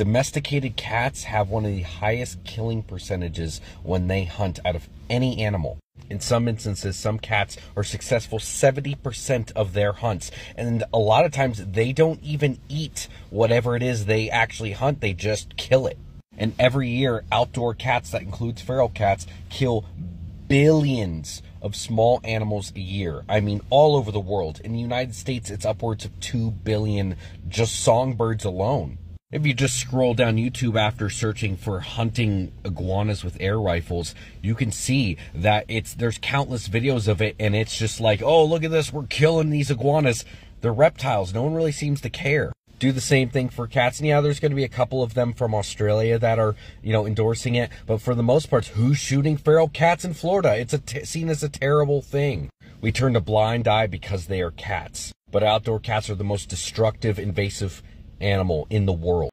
domesticated cats have one of the highest killing percentages when they hunt out of any animal. In some instances, some cats are successful 70% of their hunts. And a lot of times they don't even eat whatever it is they actually hunt, they just kill it. And every year, outdoor cats, that includes feral cats, kill billions of small animals a year. I mean, all over the world. In the United States, it's upwards of 2 billion just songbirds alone. If you just scroll down YouTube after searching for hunting iguanas with air rifles, you can see that it's there's countless videos of it and it's just like, "Oh, look at this, we're killing these iguanas." They're reptiles. No one really seems to care. Do the same thing for cats. And yeah, there's going to be a couple of them from Australia that are, you know, endorsing it. But for the most part, who's shooting feral cats in Florida? It's seen as a terrible thing. We turn a blind eye because they are cats. But outdoor cats are the most destructive, invasive animal in the world.